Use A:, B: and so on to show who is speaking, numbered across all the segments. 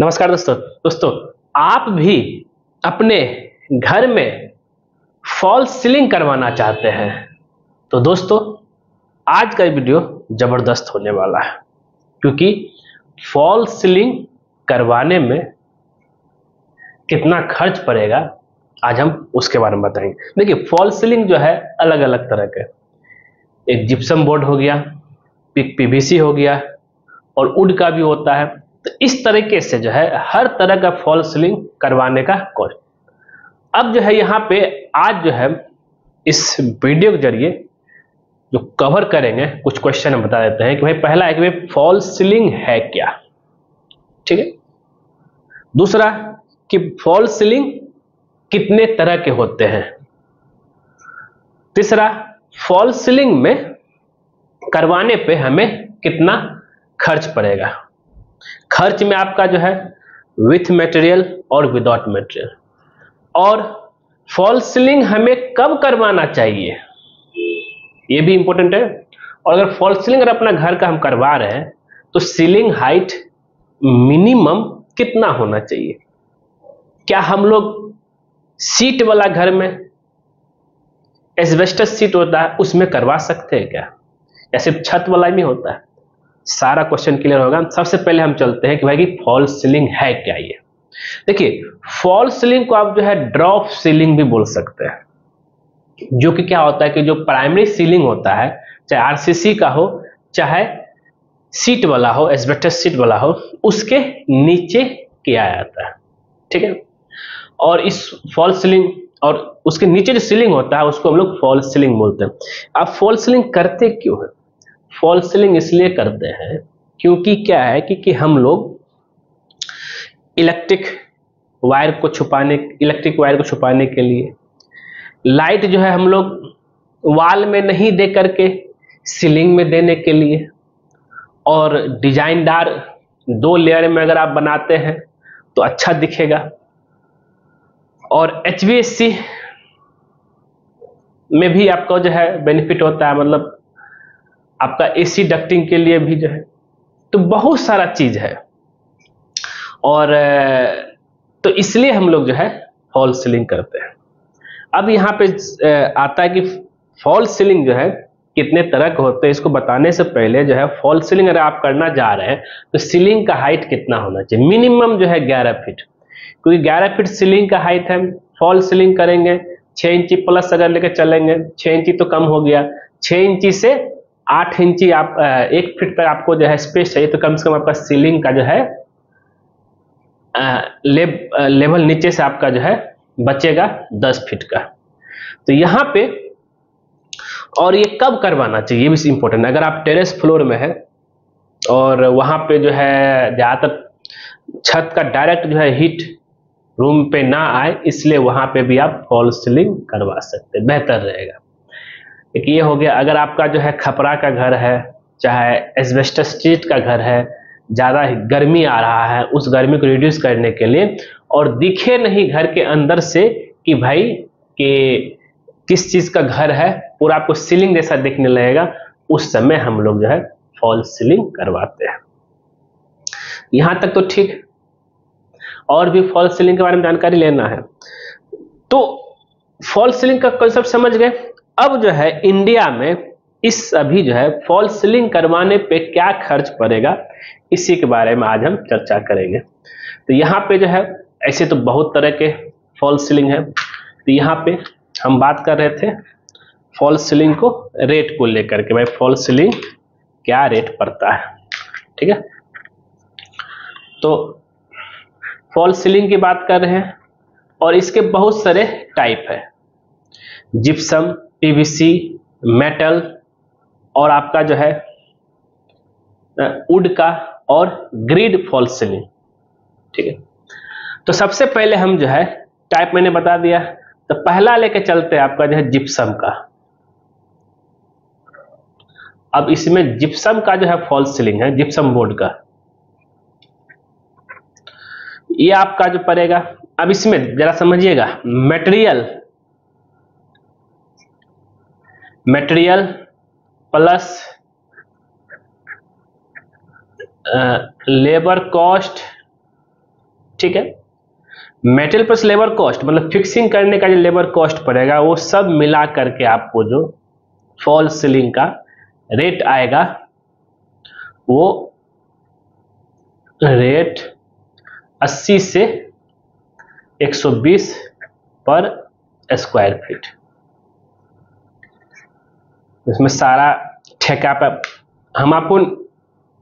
A: नमस्कार दोस्तों। दोस्तों, आप भी अपने घर में फॉल सीलिंग करवाना चाहते हैं तो दोस्तों, आज का वीडियो ज़बरदस्त होने वाला है, क्योंकि फॉल सीलिंग करवाने में कितना खर्च पड़ेगा, आज हम उसके बारे में बताएँगे। देखिए, फॉल सीलिंग जो है अलग अलग तरह के। एक जिप्सम बोर्ड हो गया पीवीसी हो गया, और उड का भी होता है। तो इस तरीके से जो है, हर तरह का फॉल सीलिंग करवाने का कॉस्ट अब जो है यहाँ पे आज जो है, इस वीडियो के ज़रिए जो कवर करेंगे, कुछ क्वेश्चन हम बता देते हैं कि भाई पहला है कि भाई फॉल सीलिंग है क्या? ठीक है? दूसरा, कि फॉल सीलिंग कितने तरह के होते हैं? तीसरा, फॉल सीलिंग में करवाने पे हमें कितना खर्च पड़ेगा? खर्च में आपका जो है विथ मटेरियल और विदाउट मटेरियल और फॉल सीलिंग हमें कब करवाना चाहिए? ये भी इंपॉर्टेंट है। और अगर फॉल सीलिंग अगर अपना घर का हम करवा रहे हैं तो सीलिंग हाइट मिनिमम कितना होना चाहिए? क्या हम लोग सीट वाला घर में एस्बेस्टस सीट होता है, उसमें करवा सकते हैं क्या? या सिर्फ़ छत वाला में होता है? सारा क्वेश्चन क्लियर होगा। सबसे पहले हम चलते हैं कि भाई फॉल सीलिंग है क्या ये? देखिए फॉल सीलिंग को आप जो है ड्रॉप सीलिंग भी बोल सकते हैं। जो कि क्या होता है कि जो प्राइमरी सीलिंग होता है, चाहे आरसीसी का हो, चाहे सीट वाला हो एस्बेस्टस सीट वाला हो, उसके नीचे किया जाता है। ठीक है? और इस फॉल सीलिंग और उसके नीचे जो सीलिंग होता है, उसको हम लोग फॉल सीलिंग बोलते हैं। अब फॉल सीलिंग करते क्यों है? फॉल सीलिंग इसलिए करते हैं क्योंकि क्या है कि, कि हम लोग इलेक्ट्रिक वायर को छुपाने इलेक्ट्रिक वायर को छुपाने के लिए लाइट जो है हम लोग वाल में नहीं दे करके सीलिंग में देने के लिए और डिजाइनदार दो लेयर में अगर आप बनाते हैं तो अच्छा दिखेगा। और एच में भी आपको जो है बेनिफिट होता है मतलब आपका एसी डक्टिंग के लिए भी जो है तो बहुत सारा चीज़ है। और तो इसलिए हम लोग जो है फॉल सीलिंग करते हैं। अब यहाँ पे आता है कि फॉल सीलिंग जो है, कितने तरह के होते हैं, इसको बताने से पहले जो है फॉल सीलिंग अगर आप करना जा रहे हैं तो सीलिंग का हाइट कितना होना चाहिए? मिनिमम जो है 11 फीट क्योंकि 11 फीट सीलिंग का हाइट है फॉल सीलिंग करेंगे 6 इंची प्लस अगर लेकर चलेंगे 6 इंची तो कम हो गया 6 इंची से आठ इंची आप एक फीट तक आपको जो है स्पेस चाहिए तो कम से कम आपका सीलिंग का जो है लेब, लेवल नीचे से आपका जो है बचेगा दस फीट का। तो यहाँ पे और ये कब करवाना चाहिए ये भी इंपॉर्टेंट है। अगर आप टेरेस फ्लोर में है और वहाँ पे जो है ज़्यादातर छत का डायरेक्ट जो है हीट रूम पे ना आए इसलिए वहाँ पे भी आप फॉल सीलिंग करवा सकते बेहतर रहेगा। एक ये हो गया, अगर आपका जो है खपरा का घर है, चाहे एस्बेस्टस स्ट्रीट का घर है, ज़्यादा गर्मी आ रहा है, उस गर्मी को रिड्यूस करने के लिए, और दिखे नहीं घर के अंदर से कि भाई, कि किस चीज़ का घर है, पूरा आपको सीलिंग जैसा दिखने लगेगा, उस समय हम लोग जो है फॉल सीलिंग करवाते हैं। यहाँ तक तो ठीक, और भी फॉल सीलिंग के बारे में जानकारी लेना है। तो फॉल सीलिंग का कंसेप्ट समझ गए? अब जो है इंडिया में इस अभी जो है फॉल सीलिंग करवाने पे क्या खर्च पड़ेगा? इसी के बारे में आज हम चर्चा करेंगे। तो यहाँ पे जो है, ऐसे तो बहुत तरह के फॉल सीलिंग है। तो यहाँ पे हम बात कर रहे थे फॉल सीलिंग को रेट को लेकर के। भाई फॉल सीलिंग क्या रेट पड़ता है? ठीक है? तो फॉल सीलिंग की बात कर रहे हैं और इसके बहुत सारे टाइप है। जिप्सम पीवीसी, मेटल और आपका जो है वुड का और ग्रिड फॉल सीलिंग। ठीक है? तो सबसे पहले हम जो है, टाइप मैंने बता दिया। तो पहला लेके चलते हैं आपका जो है, जिप्सम का। अब इसमें जिप्सम का जो है, फॉल सीलिंग है, जिप्सम बोर्ड का। ये आपका जो पड़ेगा। अब इसमें जरा समझिएगा, material material plus labour cost ठीक है? मेटल प्लस लेबर कॉस्ट मतलब फिक्सिंग करने का जो लेबर कॉस्ट पड़ेगा, वो सब मिला करके आपको जो फॉल सीलिंग का रेट आएगा, वो रेट 80 से 120 पर स्क्वायर फीट इसमें सारा ठेका पर हम आपको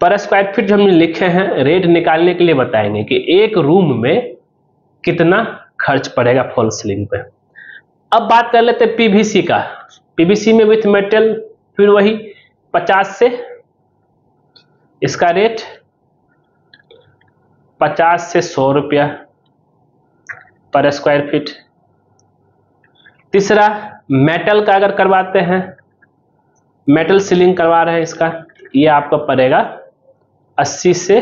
A: पर स्क्वायर फीट हमने लिखे हैं रेट निकालने के लिए बताएँगे कि एक रूम में कितना खर्च पड़ेगा फॉल सीलिंग पे। अब बात कर लेते हैं पीवीसी का। पीवीसी में विथ मेटल फिर वही 50 से इसका रेट 50 से 100 रुपया पर स्क्वायर फीट तीसरा मेटल का अगर करवाते हैं मेटल सीलिंग करवा रहे हैं इसका, ये आपका पड़ेगा 80 से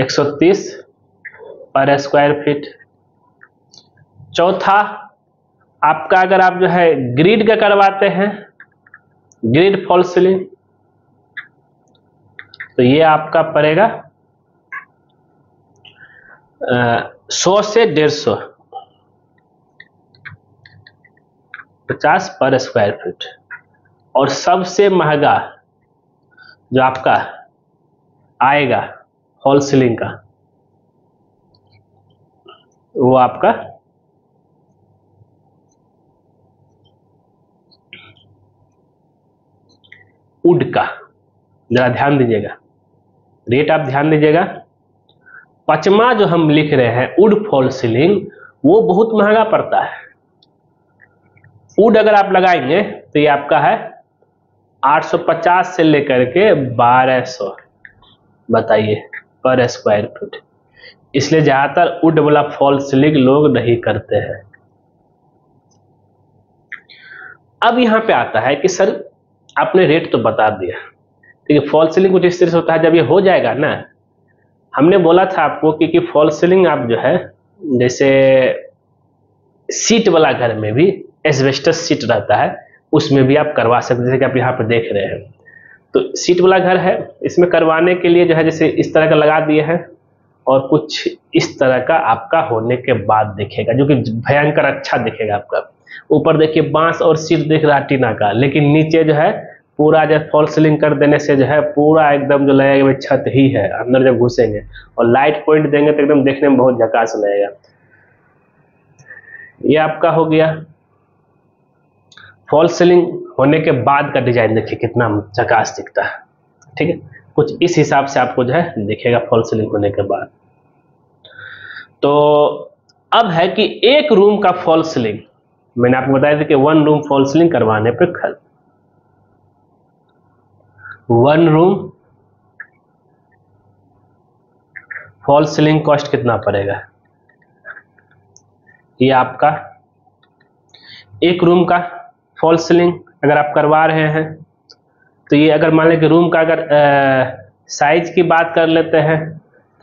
A: 130 पर स्क्वायर फीट चौथा, आपका अगर आप जो है ग्रिड का करवाते हैं ग्रिड फॉल सीलिंग तो ये आपका पड़ेगा सौ से डेढ़ सौ, पचास पर स्क्वायर फीट और सबसे महँगा जो आपका आएगा हॉल सीलिंग का, वो आपका वुड का। जरा ध्यान दीजिएगा। रेट आप ध्यान दीजिएगा। पचमा जो हम लिख रहे हैं वुड फॉल सीलिंग वो बहुत महँगा पड़ता है। वुड अगर आप लगाएँगे तो ये आपका है 850 से लेकर के 1200 बताइए पर स्क्वायर फीट इसलिए ज़्यादातर वुड वाला फॉल सीलिंग लोग नहीं करते हैं। अब यहाँ पे आता है कि सर आपने रेट तो बता दिया। ठीक है फॉल सीलिंग कुछ इस तरह से होता है जब ये हो जाएगा ना हमने बोला था आपको कि, कि फॉल सीलिंग आप जो है जैसे सीट वाला घर में भी एस्बेस्टस सीट रहता है उसमें भी आप करवा सकते जैसे कि आप यहाँ पर देख रहे हैं। तो सीट वाला घर है, इसमें करवाने के लिए जो है, जैसे इस तरह का लगा दिए हैं, और कुछ इस तरह का आपका होने के बाद दिखेगा, जो कि भयंकर अच्छा दिखेगा आपका। ऊपर देखिए, बाँस और सीट दिख रहा टीना का, लेकिन नीचे जो है, पूरा जो फॉल सीलिंग कर देने से जो है, पूरा एकदम जो लगेगा भाई छत ही है, अंदर जब घुसेंगे, और लाइट पॉइंट देंगे तो एकदम देखने में बहुत झकास लगेगा। ये आपका हो गया फॉल सीलिंग होने के बाद का डिज़ाइन देखिए कितना झकास दिखता है। ठीक है? कुछ इस हिसाब से आपको जो है दिखेगा फॉल सीलिंग होने के बाद। तो अब है कि एक रूम का फॉल सीलिंग मैंने आपको बताया था कि वन रूम फॉल सीलिंग करवाने पर खर्च। One room fall ceiling cost कितना पड़ेगा? ये आपका एक रूम का फॉल सीलिंग अगर आप करवा रहे हैं तो ये अगर मान लें कि रूम का अगर साइज़ की बात कर लेते हैं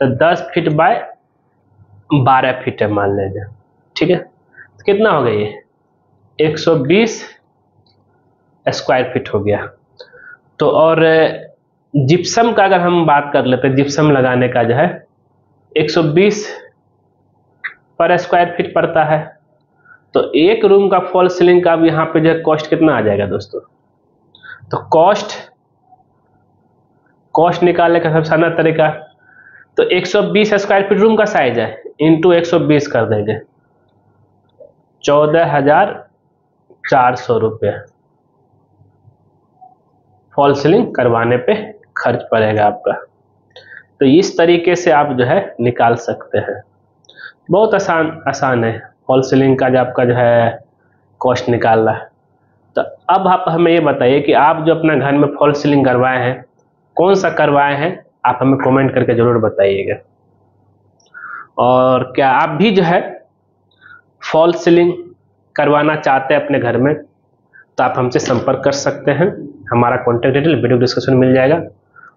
A: तो 10 फीट बाय 12 फीट है मान लीजिए, ठीक है? तो कितना हो गया ये? 120 स्क्वायर फीट हो गया। तो और जिप्सम का अगर हम बात कर लेते हैं जिप्सम लगाने का जो है 120 पर स्क्वायर फीट पड़ता है। तो एक रूम का फॉल सीलिंग का अब यहाँ पे जो कॉस्ट कितना आ जाएगा दोस्तों? तो कॉस्ट कॉस्ट निकालने का सबसे आना तरीका तो 120 स्क्वायर फीट रूम का साइज़ है इंटू 120 कर देंगे। चौदह हज़ार चार सौ रुपये। फॉल सीलिंग करवाने पे खर्च पड़ेगा आपका। तो इस तरीके से आप जो है निकाल सकते हैं। बहुत आसान आसान है। फॉल सीलिंग का जो आपका जो है कॉस्ट निकाल रहा है तो अब आप हमें ये बताइए कि आप जो अपना घर में फॉल सीलिंग करवाए हैं, कौन सा करवाए हैं, आप हमें कमेंट करके ज़रूर बताइएगा। और क्या आप भी जो है फॉल सीलिंग करवाना चाहते हैं अपने घर में तो आप हमसे संपर्क कर सकते हैं। हमारा कॉन्टैक्ट डिटेल वीडियो डिस्क्रिप्शन मिल जाएगा।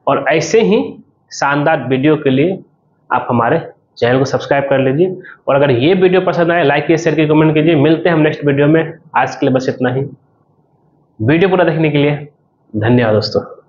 A: और ऐसे ही शानदार वीडियो के लिए आप हमारे चैनल को सब्सक्राइब कर लीजिए। और अगर ये वीडियो पसंद आए लाइक कीजिए शेयर कीजिए कमेंट कीजिए। मिलते हैं हम नेक्स्ट वीडियो में। आज के लिए बस इतना ही। वीडियो पूरा देखने के लिए धन्यवाद दोस्तों।